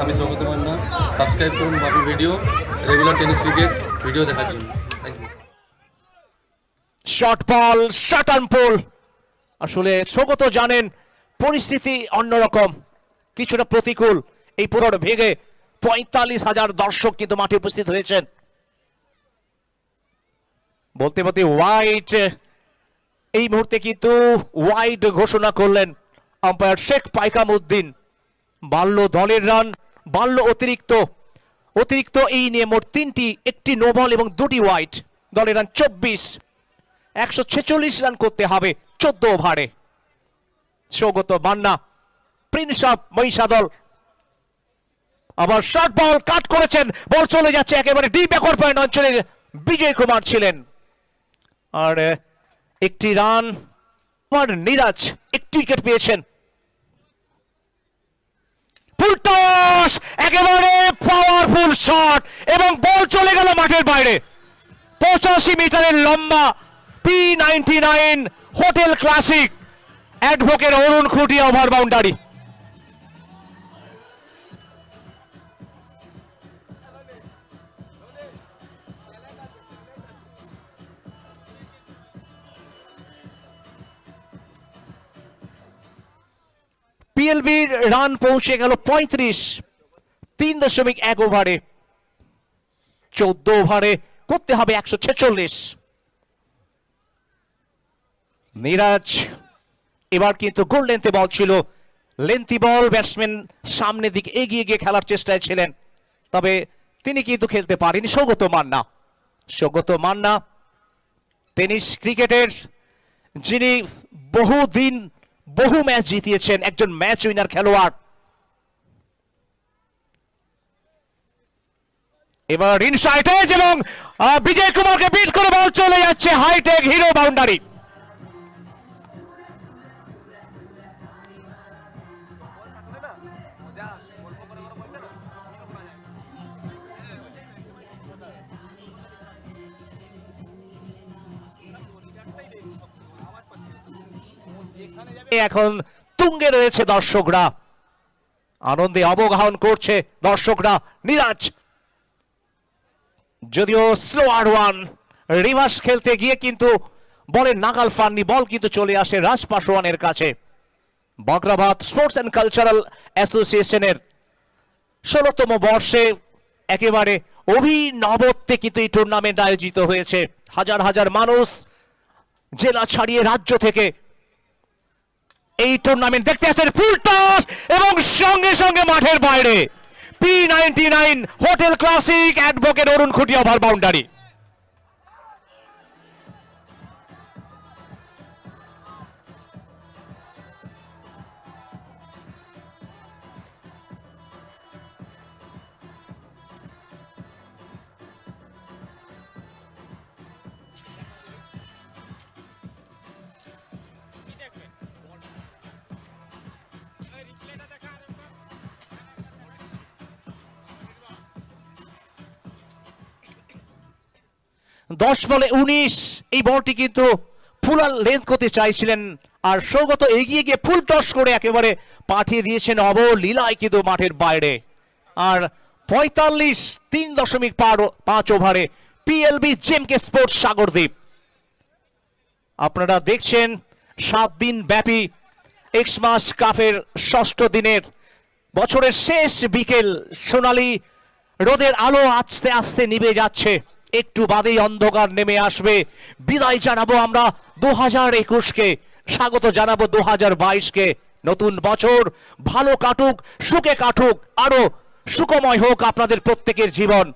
আমি সৌগত মান্না। সাবস্ক্রাইব করুন Bapi video regular tennis cricket video দেখার জন্য। Short ball shot on pull আসলে স্বগত জানেন, পরিস্থিতি অন্যরকম, কিছুটা প্রতিকূল। এই পুরোটা ভেঙে পঁয়তাল্লিশ হাজার দর্শক কিন্তু মাঠে উপস্থিত হয়েছেন। বলতে বলতে ওয়াইড এই মুহূর্তে কিন্তু ওয়াইড ঘোষণা করলেন। আম্পায়ার শেখ পাইকাম উদ্দিন। বাল্য দলের রান বাল্য অতিরিক্ত। অতিরিক্ত এই নিয়ে মোট তিনটি, একটি নো বল এবং দুটি ওয়াইড দলের রান চব্বিশ। একশো রান করতে হবে চোদ্দ ওভারে। Saugata Manna, prince of Mahishadal. আবার শর্ট বল কাট করেছেন। বল চলে যাচ্ছে একেবারে ডি ব্যাকওয়ার্ড পয়েন্ট অঞ্চলে বিজয় কুমার ছিলেন। আর একটি রান নিরাজ একটি উইকেট পেয়েছেন ফুল টস একেবারে পাওয়ারফুল শট এবং বল চলে গেল মাঠের বাইরে। পঁচাশি মিটারের লম্বা P ninety nine hotel classic. Advocate Arun Khuntia over boundary. পিএলবির run পৌঁছে গেল পঁয়ত্রিশ, তিন দশমিক এক ওভারে চোদ্দ ওভারে করতে হবে একশো ছেচল্লিশ। নিরাজ, এবার কিন্তু গোল লেন্থে বল ছিল। লেন্থি বল, ব্যাটসম্যান সামনের দিকে এগিয়ে গিয়ে খেলার চেষ্টায় ছিলেন। তবে তিনি কিন্তু খেলতে পারেনি সৌগত মান্না। সৌগত মান্না টেনিস ক্রিকেটের, যিনি বহুদিন বহু ম্যাচ জিতিয়েছেন, একজন ম্যাচ উইনার খেলোয়াড়। এবার ইনসাইটেজ এবং বিজয় কুমারকে বিট করে বল চলে যাচ্ছে হাইটেক হিরো বাউন্ডারি এখন তুঙ্গে রয়েছে দর্শকরা। আনন্দে অবগাহন করছে দর্শকরা। নিরাজ যদিও স্লো আর ওয়ান, রিভার্স খেলতে গিয়ে কিন্তু বলের নাগাল ফাননি বল কিন্তু চলে আসে রাজ পাসওয়ানের কাছে। বগ্রাবাদ স্পোর্টস অ্যান্ড কালচারাল অ্যাসোসিয়েশনের ষোলোতম বর্ষে একেবারে অভিনবত্বে কিন্তু এই টুর্নামেন্ট আয়োজিত হয়েছে। হাজার হাজার মানুষ জেলা ছাড়িয়ে রাজ্য থেকে এই টুর্নামেন্ট দেখতে আসেন ফুল টস এবং সঙ্গে সঙ্গে মাঠের বাইরে। P ninety nine hotel classic advocate Arun Khunti over boundary দশ বলে উনিশ। এই বলটি কিন্তু ফুল লেন্থ করতে চাইছিলেন আর সৌগত এগিয়ে গিয়ে ফুল টস করে একেবারে পাঠিয়ে দিয়েছেন অবলীলায় কিন্তু মাঠের বাইরে। আর পঁয়তাল্লিশ তিন দশমিক পাঁচ ওভারে পিএলবি জেমকে স্পোর্টস সাগরদ্বীপ। আপনারা দেখছেন সাত দিন ব্যাপী এক্স মাস কাপের ষষ্ঠ দিনের বছরের শেষ বিকেল সোনালি রোদের আলো আস্তে আস্তে নিভে যাচ্ছে। একটু বাদেই অন্ধকার নেমে আসবে। বিদায় জানাব আমরা দু হাজার একুশকে। স্বাগত জানাব দু হাজার বাইশকে। নতুন বছর, ভালো কাটুক, সুখে কাটুক, আরও সুখময় হোক আপনাদের প্রত্যেকের জীবন।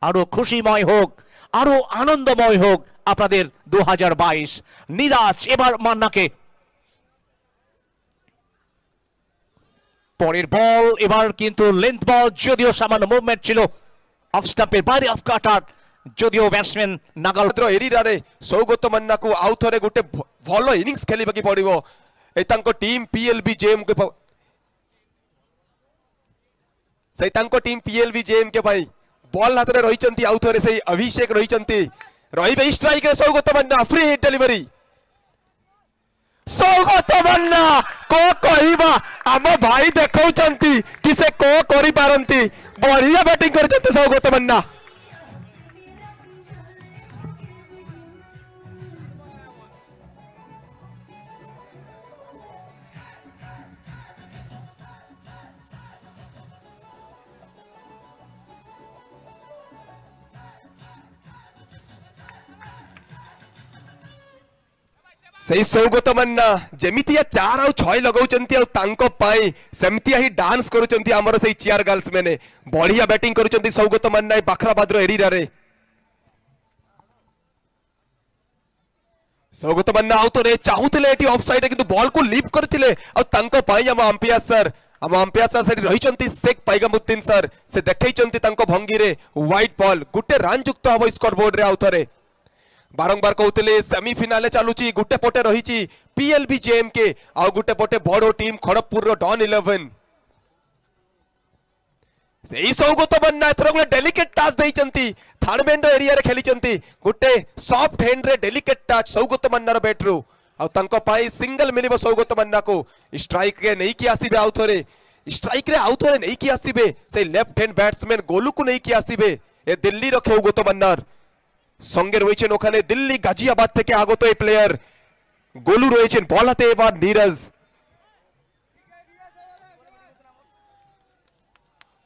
আরও খুশিময় হোক, আরও আনন্দময় হোক আপনাদের দু হাজার বাইশ। নিরাজ, এবার মান্নাকে। পরের বল, এবার কিন্তু লেন্থ বল যদিও সামান্য মুভমেন্ট ছিল। অফ স্টাম্পের বাইরে অফ কাটার যদিও ব্যাটসম্যান নাগাল এরিয়ারে সৌগত মান্নাকু আউথরে গোটে ভাল ইনিংস খেলিবাকি পড়িব এই তাঙ্ক টিম পিএলবি জেএম কে সেই তাঙ্ক টিম পিএলবি জেএম কে পাই বল হাতরে রইচন্তি আউথরে সেই অভিষেক রইচন্তি রহিবে স্ট্রাইকরে Saugata Manna free hit delivery Saugata Manna কো কহিবা আম ভাই দেখাউচন্তি কি সে কো করি পারন্তি বড়িয়া ব্যাটিং করিছন্তি সৌগত মান্না ମନ୍ନା ସେଇ ସୌଗତ ମନ୍ନା ଯେମିତିଆ ଚାର ଆଉ ଛୟ ଲଗାଉଛନ୍ତି ଆଉ ତାଙ୍କ ପାଇଁ ସେମିତିଆ ହିଁ ଡାନ୍ସ କରୁଛନ୍ତି ଆମର ସେଇ ଚିଆର ଗାର୍ଲସ ମାନେ ବଢିଆ ବ୍ୟାଟିଂ କରୁଛନ୍ତି ସୌଗତ ମନ୍ନା ଏ ବାଖରାବାଦର ଏରିଆରେ ସୌଗତ ମନ୍ନା ଆଉ ଥରେ ଚାହୁଁଥିଲେ ଏଠି ଅଫ୍ ସାଇଡ୍ କିନ୍ତୁ ବଲକୁ ଲିପ୍ କରିଥିଲେ ଆଉ ତାଙ୍କ ପାଇଁ ଆମ ଅମ୍ପିୟାର ସାର୍ ଆମ ଅମ୍ପିୟାର ସାର୍ ସେଠି ରହିଛନ୍ତି ଶେଖ୍ ପାଇଗାମୁଦ୍ଦିନ ସାର୍ ସେ ଦେଖେଇଛନ୍ତି ତାଙ୍କ ଭଙ୍ଗୀରେ ହ୍ୱାଇଟ୍ ବଲ୍ ଗୋଟେ ରନ୍ ଯୁକ୍ତ ହବ ସ୍କୋର ବୋର୍ଡରେ ଆଉ ଥରେ ବାରମ୍ବାର କହୁଥିଲେ ସେମିଫିନାଲେ ଚାଲୁଛି ଗୋଟେ ପଟେ ରହିଛି ପିଏଲବି ଜେଏମକେ ଆଉ ଗୋଟେ ପଟେ ବଡ ଟିମ୍ ଖଡଗପୁରର ଡନ୍ ଇଲେଭେନ୍ ସେଇ ସୌଗତ ମନ୍ନା ଏଥର ଗୋଟେ ଡେଲିକେଟ ଟାଚ୍ ଦେଇଛନ୍ତି ଥାର୍ଡମେନ୍ର ଏରିଆରେ ଖେଳିଛନ୍ତି ଗୋଟେ ସଫ୍ଟ ହ୍ୟାଣ୍ଡରେ ଡେଲିକେଟ ଟାଚ୍ ସୌଗତ ମନ୍ନାର ବ୍ୟାଟରୁ ଆଉ ତାଙ୍କ ପାଇଁ ସିଙ୍ଗଲ ମିଳିବ ସୌଗତ ମନ୍ନାକୁ ଷ୍ଟ୍ରାଇକରେ ନେଇକି ଆସିବେ ଆଉ ଥରେ ଷ୍ଟ୍ରାଇକରେ ଆଉ ଥରେ ନେଇକି ଆସିବେ ସେଇ লেফট হ্যান্ড ব্যাটসম্যান গোলুকু নেইকি আসিবে এ দিল্লির সৌগত মান্নার সঙ্গে রয়েছেন ওখানে দিল্লি গাজিয়াবাদ থেকে আগত এই প্লেয়ার গোলু রয়েছেন বল হাতে এবার নীরজ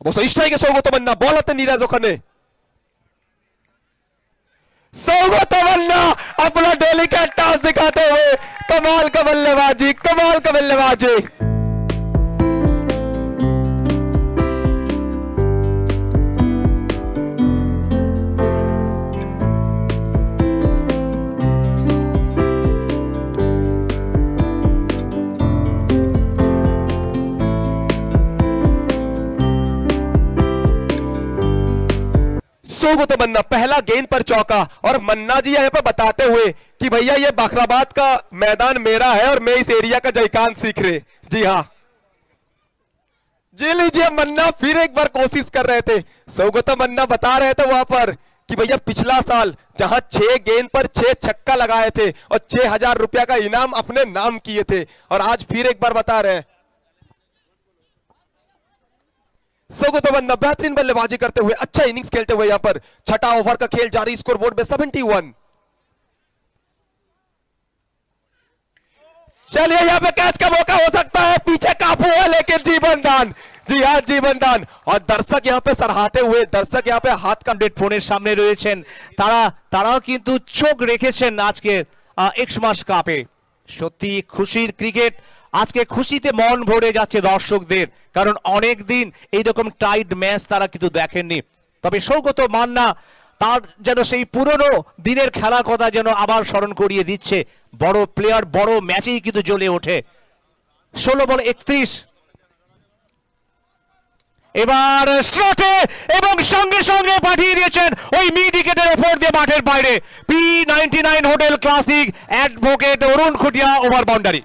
অবশ্য স্ট্রাইকে সৌগত মান্না বল হাতে নীরজ ওখানে सौगत मन्ना अपना डेलिकेट टॉस दिखाते हुए कमाल का बल्लेबाजी कमाल का बल्लेबाजी सौगत मन्ना, पहला गेंद पर चौका। और मन्ना जी यहाँ पर बताते हुए कि भैया, ये बाखराबाद का मैदान मेरा है और मैं इस एरिया का जयकांत सीख रहे। जी हाँ। जी लीजिए मन्ना, फिर एक बार कोशिश कर रहे थे। सौगत मन्ना बता रहे थे वहाँ पर कि भैया, पिछला साल जहाँ छह गेंद पर छह छक्का लगाए थे और छह हज़ार रुपया का इनाम अपने नाम किए थे। और आज फिर एक बार बता रहे हैं। सौगत मन्ना बेहतरीन बल्लेबाजी करते हुए अच्छा इनिंग्स खेलते हुए यहां पर छठा ओवर का खेल जारी स्कोर बोर्ड में 71 चलिए यहाँ पे कैच का मौका हो सकता है पीछे काफू है लेकिन जीवन दान जी हाँ जीवन दान और दर्शक यहाँ पे सराहते हुए दर्शक यहाँ पे हाथ का আপডেট ফোনের সামনে রয়েছেন তারা তারাও কিন্তু চোখ রেখেছেন আজকে এক্স মাস কাপে সত্যি খুশির ক্রিকেট আজকে খুশিতে মন ভরে যাচ্ছে দর্শকদের, কারণ অনেক দিন এইরকম টাইট ম্যাচ তারা কিন্তু দেখেননি। তবে সৌগত মান্না, তার যেন সেই পুরনো দিনের খেলার কথা যেন আবার স্মরণ করিয়ে দিচ্ছে, বড় প্লেয়ার বড় ম্যাচেই কিন্তু জ্বলে ওঠে। ষোলো বল একত্রিশ। এবার স্লটে এবং সঙ্গে সঙ্গে পাঠিয়ে দিয়েছেন ওই মিড উইকেটের ওপর দিয়ে মাঠের বাইরে। P ninety nine hotel classic advocate Arun Khutia over boundary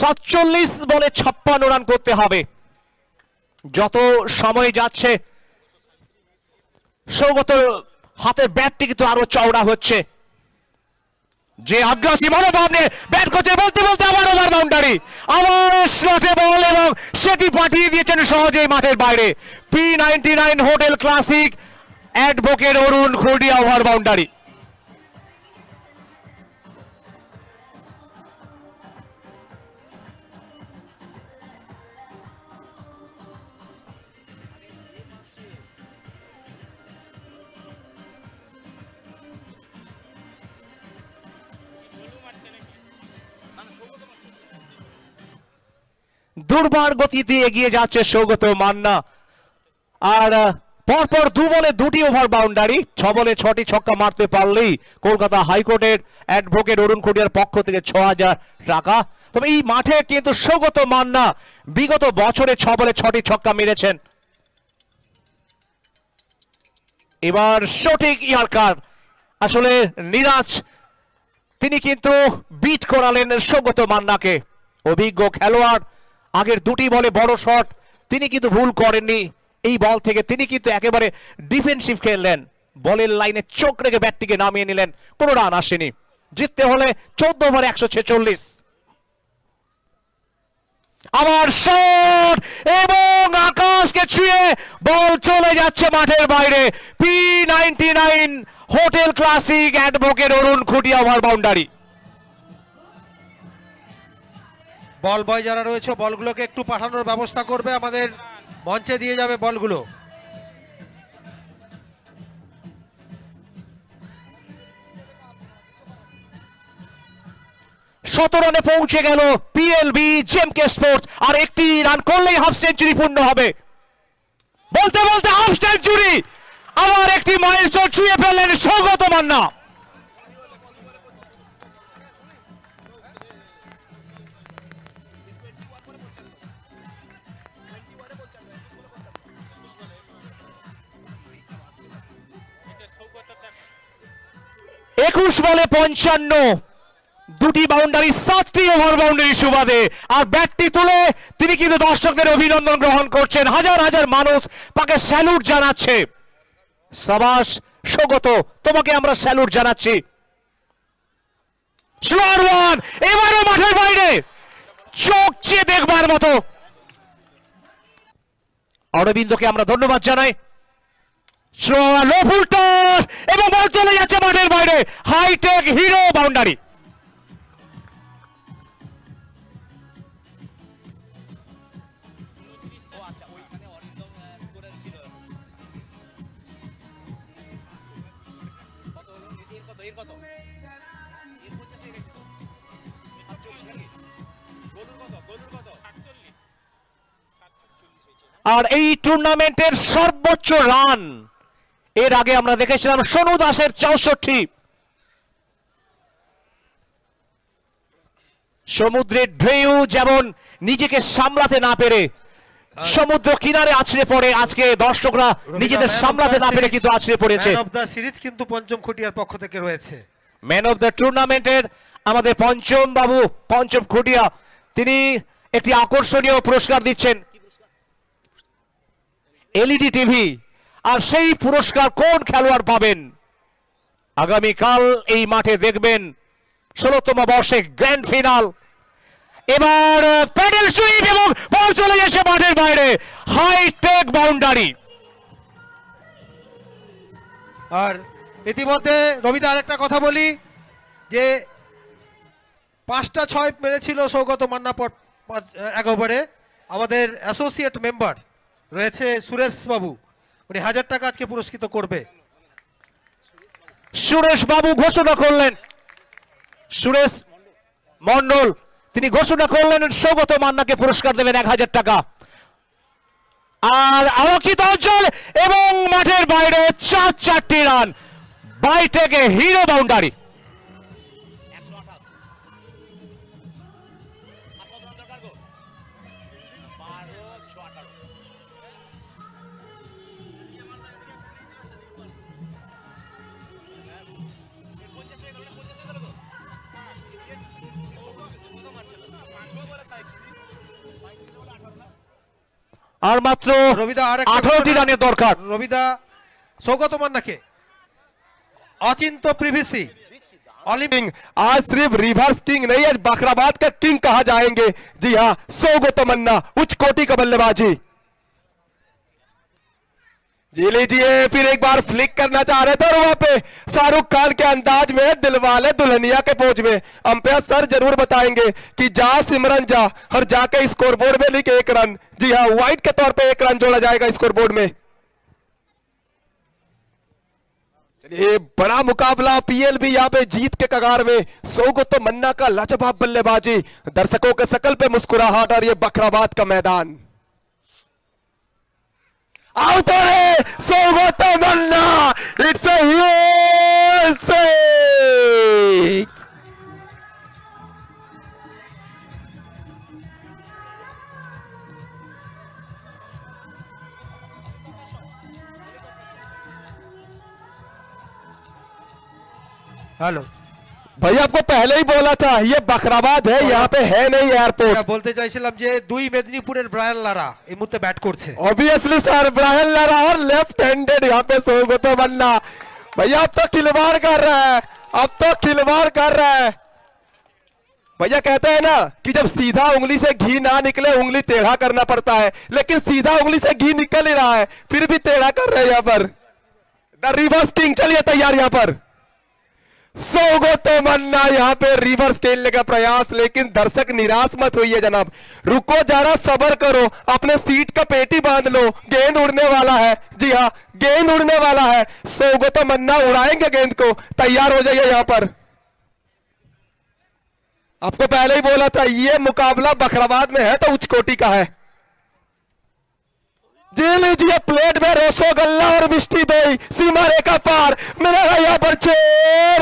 সাতচল্লিশ বলে ছাপ্পান্ন রান করতে হবে। যত সময় যাচ্ছে, সৌগত হাতের ব্যাটটি কিন্তু আরও চওড়া হচ্ছে। যে আগ্রাসী মনোভাব নিয়ে ব্যাট করছে, বলতে বলতে আবার ওভার বাউন্ডারি। আবার স্লটে বল এবং সেটি পাঠিয়ে দিয়েছেন সহজেই মাঠের বাইরে। P ninety nine hotel classic, advocate Arun Khurdia over boundary. দুর্বার গতিতে এগিয়ে যাচ্ছে সৌগত মান্না। আর, পরপর দু বলে দুটি ওভার বাউন্ডারি ছ বলে ছটি ছক্কা মারতে পারলেই কলকাতা হাইকোর্টের অ্যাডভোকেট অরুণ খুটিয়ার পক্ষ থেকে ছ হাজার টাকা। তবে এই মাঠে কিন্তু সৌগত মান্না বিগত বছরে ছ বলে ছটি ছক্কা মেরেছেন। এবার সঠিক ইয়ারকার। আসলে নিরাজ তিনি কিন্তু বিট করালেন সৌগত মান্নাকে। অভিজ্ঞ খেলোয়াড় আগের দুটি বলে বড় শট। তিনি কিন্তু ভুল করেননি। এই বল থেকে তিনি কিন্তু একেবারে ডিফেন্সিভ খেললেন। বলের লাইনে চোখ রেখে ব্যাটটিকে নামিয়ে নিলেন। কোনো রান আসেনি। জিততে হলে চোদ্দ ওভার একশো ছেচল্লিশ। আবার শট! এবং আকাশকে ছুঁয়ে বল চলে যাচ্ছে মাঠের বাইরে। P ninety nine hotel classic advocate Arun Khutia over boundary. Ball boy যারা রয়েছে, বলগুলোকে একটু পাঠানোর ব্যবস্থা করবে, আমাদের মঞ্চে দিয়ে যাবে বলগুলো। শত রানে পৌঁছে গেল পিএলবি জেমকে স্পোর্টস আর একটি রান করলেই হাফ সেঞ্চুরি পূর্ণ হবে। বলতে বলতে হাফ সেঞ্চুরি আবার একটি মাইলস্টোন ছুঁয়ে ফেললেন সৌগত মান্না। একুশ বলে পঞ্চান্ন। দুটি বাউন্ডারি সাতটি ওভার বাউন্ডারি সুবাদে। আর ব্যাটটি তুলে তিনি কিন্তু দর্শকদের অভিনন্দন গ্রহণ করছেন। হাজার হাজার মানুষ তাকে স্যালুট জানাচ্ছে। সাবাস, স্বগত। তোমাকে আমরা স্যালুট জানাচ্ছি। এবারও মাঠের বাইরে। চোখ চেয়ে দেখবার মতো। অরবিন্দকে আমরা ধন্যবাদ জানাই। লো ফুল টস এবং বল চলে যাচ্ছে মাঠের বাইরে। হাইটেক হিরো বাউন্ডারি আর এই টুর্নামেন্টের সর্বোচ্চ রান এর আগে আমরা দেখেছিলাম সোনু দাসের চৌষট্টি। সমুদ্রের ঢেউ যেমন নিজেকে সামলাতে না পেরে সমুদ্র কিনারে আছড়ে পড়ে আজকে দর্শকরা নিজেদের সামলাতে না পেরে কিন্তু আছড়ে পড়েছে। সিরিজ কিন্তু পঞ্চম খুঁটিয়ার পক্ষ থেকে রয়েছে। ম্যান অফ দ্য টুর্নামেন্টের আমাদের পঞ্চম বাবু পঞ্চম খুটিয়া তিনি একটি আকর্ষণীয় পুরস্কার দিচ্ছেন। LED TV. আর সেই পুরস্কার কোন খেলোয়াড় পাবেন? আগামীকাল এই মাঠে দেখবেন ষোলতম বর্ষে গ্র্যান্ড ফিনাল এবার প্যাডেল সুইপ এবং বল চলে গেছে মাঠের বাইরে। হাইটেক বাউন্ডারি আর ইতিমধ্যে রবিদা আরেকটা কথা বলি, যে পাঁচটা ছয় মেরেছিল সৌগত মান্না পট এক ওভারে। আমাদের অ্যাসোসিয়েট মেম্বার রয়েছে সুরেশ বাবু। উনি হাজার টাকা আজকে পুরস্কৃত করবে। সুরেশ বাবু ঘোষণা করলেন। সুরেশ মন্ডল তিনি ঘোষণা করলেন সৌগত মান্নাকে পুরস্কার দেবেন এক হাজার টাকা। আর আলোকিত অঞ্চল এবং মাঠের বাইরে চার চারটি রান। বাই থেকে হিরো বাউন্ডারি। আর মাত্র রবিদা আর আঠারোটি রানের দরকার রবিদা সৌগত মান্নাকে অচিন্ত প্রিভিসি অলিম্পিক किंग आज सिर्फ रिवर्स किंग नहीं आज बकराबाद का किंग कहा जाएंगे जी हाँ सौ तमन्ना उच्च कोटि का बल्लेबाजी जी लीजिए, फिर एक बार फ्लिक करना चाह रहे थे और वहाँ पे शाहरुख खान के अंदाज में दिलवाले दुल्हनिया के पोज में। अंपायर सर ज़रूर बताएँगे कि जा सिमरन जा, और जाके स्कोरबोर्ड में लिखे एक रन। जी हाँ व्हाइट के तौर पे एक रन जोड़ा जाएगा स्कोरबोर्ड में। चलिए, बड़ा मुकाबला पीएल भी यहाँ पे जीत के कगार में। सौगत मन्ना का लाजवाब बल्लेबाजी। दर्शकों के सकल पे मुस्कुराहट और ये बकराबाद का मैदान। आउट है सौगत भैया आपको पहले ही बोला था ये बखराबाद है यहाँ पे है नहीं एयरपोर्ट এটা বলতে চাইছিলাম যে দুই মেদিনীপুরের ব্রায়ান লারা এই মুহূর্তে ব্যাট করছে ऑब्वियसली सर ब्रायन लारा और लेफ्ट हैंडेड यहाँ पे सौगतो बन्ना भैया अब तो खिलवाड़ कर रहा है अब तो खिलवाड़ कर रहा है भैया कहते हैं ना कि जब सीधा उंगली से घी ना निकले उंगली टेढ़ा करना पड़ता है लेकिन सीधा उंगली से घी निकल ही रहा है फिर भी टेढ़ा कर रहे हैं यहाँ पर द रिवर्स किंग चलिए तैयार यहाँ पर सौगतो मन्ना, यहाँ पे रिवर्स खेलने का प्रयास, लेकिन दर्शक निराश मत हुई है जनाब। रुको जरा, सबर करो, अपने सीट का पेटी बाँध लो, गेंद उड़ने वाला है। जी हाँ गेंद उड़ने वाला है। सौगतो मन्ना, उड़ाएँगे गेंद को। तैयार हो जाइए यहाँ पर। आपको पहले ही बोला था, ये मुकाबला बखराबाद में है तो उच्च कोटि का है। जी लीजिए प्लेट में रसोगल्ला और मिष्टी दही सीमा रेखा पार मेरा है यहाँ पर छह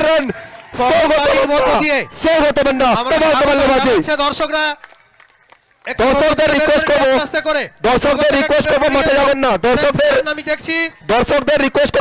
रन কর্মচারীর মধ্য দিয়ে সৌগত বন্না আমরা কমাল স্বাগত বল্লেবাজি জানাচ্ছে দর্শকরা একটু দর্শকদের request করবো। আস্তে করে দর্শকদের request করবো মাঠে যাবেন না। দর্শকদের- আমি দেখছি দর্শকদের রিকোয়েস্ট